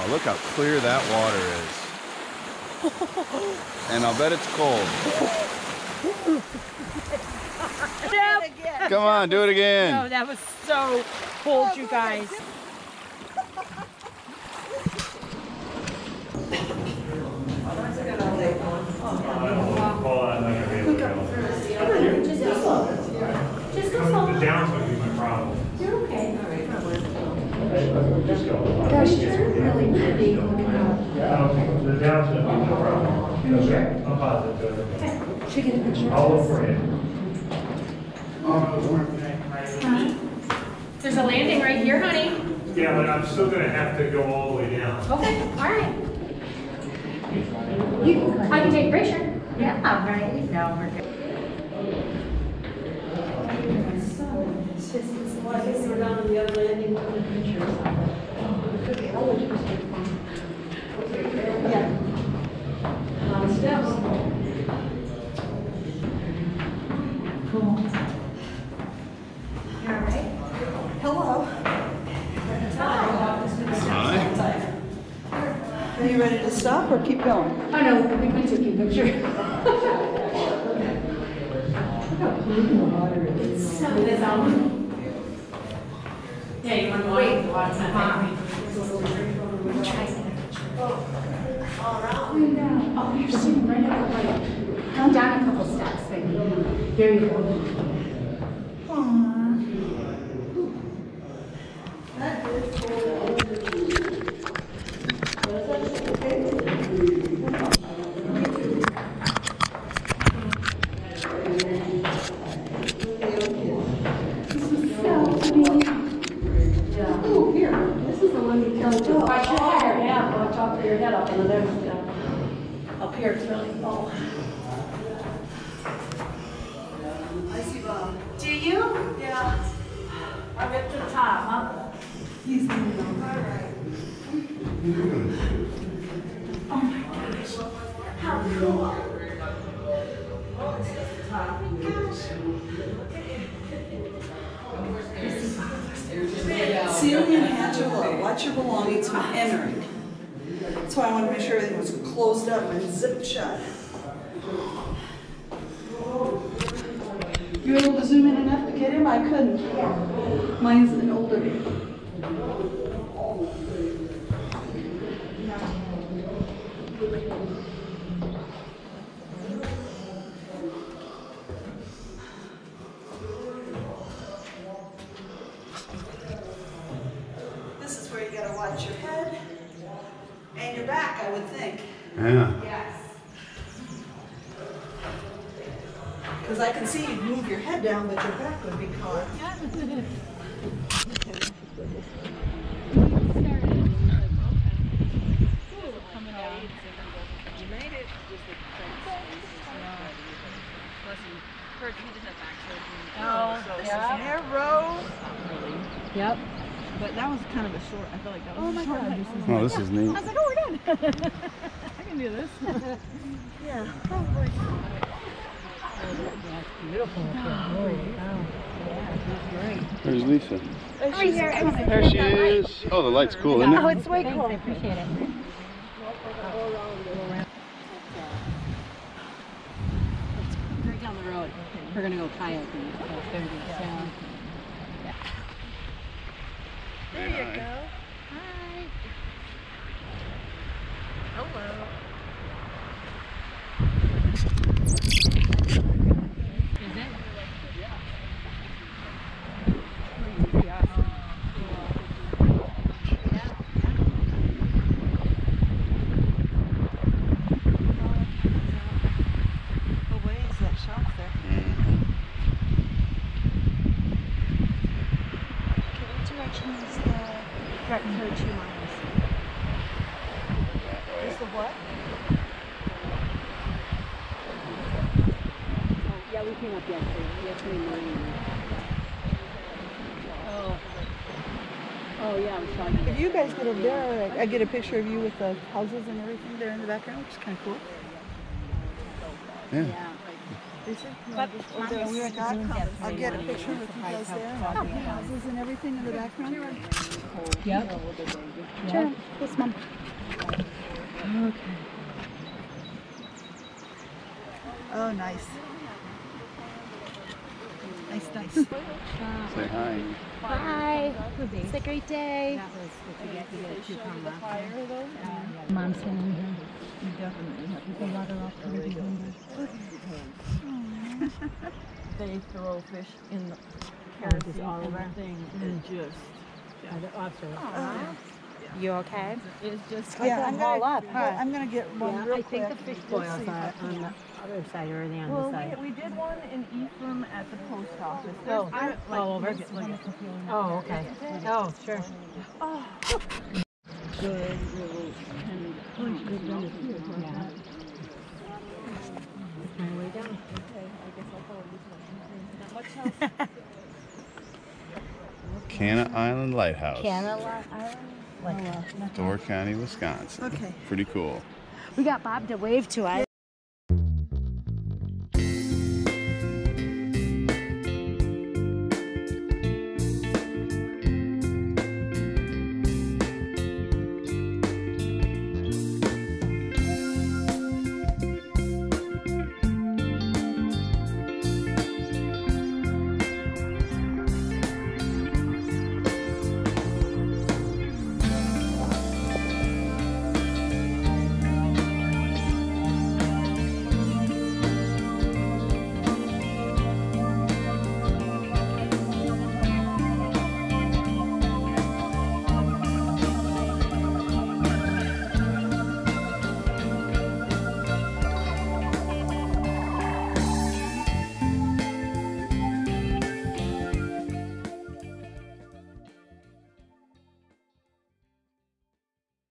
Wow, look how clear that water is. And I'll bet it's cold. Come on, do it Oh, again. that was so cold, you guys. The downs would be my problem. You're okay. Just go. Gosh, it's really pretty. Look at that. Um, The downs would be my problem. Positive. Should we get a picture look for you. There's a landing right here, honey. Yeah, but I'm still gonna have to go all the way down. Okay, all right. You I can take a picture. Yeah, right, no, we're good. It's just, it's, well, I guess we're down on the other landing with the pictures. Okay, I'll let you just take one. Yeah. A lot of steps. Cool. All right. Hello. Hi. Are you ready to stop or keep going? Oh, no, we can take a picture. So, this, um, yeah, you want to wait, watch that back. Try to get a picture. Oh. Oh, you're sitting right up the light. Come down a couple steps. There you go. Aww. Oh, here, this is the one you tell to Watch your hair. Yeah, on top of your head up in the nose, yeah. Up here, it's really low. I see Bob. Do you? Yeah. I'll get to the top, huh? He's leaning over. All right. Oh my gosh. How cool. Celia and Angelo, watch your belongings when entering. That's why I want to make sure everything was closed up and zipped shut. You able to zoom in enough to get him? I couldn't. Mine's an older. This I would think. Yeah. Yes. Because I can see you'd move your head down, but your back would be caught. Oh, yeah. Yep. But that was kind of a short, I feel like that was oh a short distance. Oh, oh, this is neat. I was like, oh, we're done. I can do this. yeah. Where's Lisa? Right here. There she is. Oh, the light's cool, isn't it? Oh, it's way cool. I appreciate it. Right down the road. We're gonna go kayaking. So it's gonna be down. There you go. Is it? Oh, wait, is that shelf there? Okay, what direction is the right for two miles? Is the what? Yeah, we came up yesterday. Yesterday morning. Oh. Oh, yeah, I was talking If you guys get over there, I get a picture of you with the houses and everything there in the background, which is kind of cool. Yeah. Yeah. Lisa, you But wanna just- Mom, there, we were at the Zoom I'll get a picture with you guys there. Oh, and Houses and everything in the background. Yep. Sure. Yes, Mom. Oh, nice. Nice, nice. Say hi. Bye. It's a great day. That was what you get, you get a coupon last time. Mom's sitting here. You definitely have You can let her off to the behind They throw fish in the oh, Carrots is all over. thing and mm. just, Oh, You okay? it's just. Yeah, I'm gonna, all up, huh? I'm gonna get one Yeah, real I think quick. the fish We'll boils see if are on the other side or the on Well, the side. we, we did one in Ephraim at the post office. Oh, I- like, all over? look at- look at- Oh, okay. Oh, sure. Good little tender. Yeah. It's my way down. Cana Island Lighthouse. Canada Island. Lighthouse. Door County, Wisconsin. Okay. Pretty cool. We got Bob to wave to us.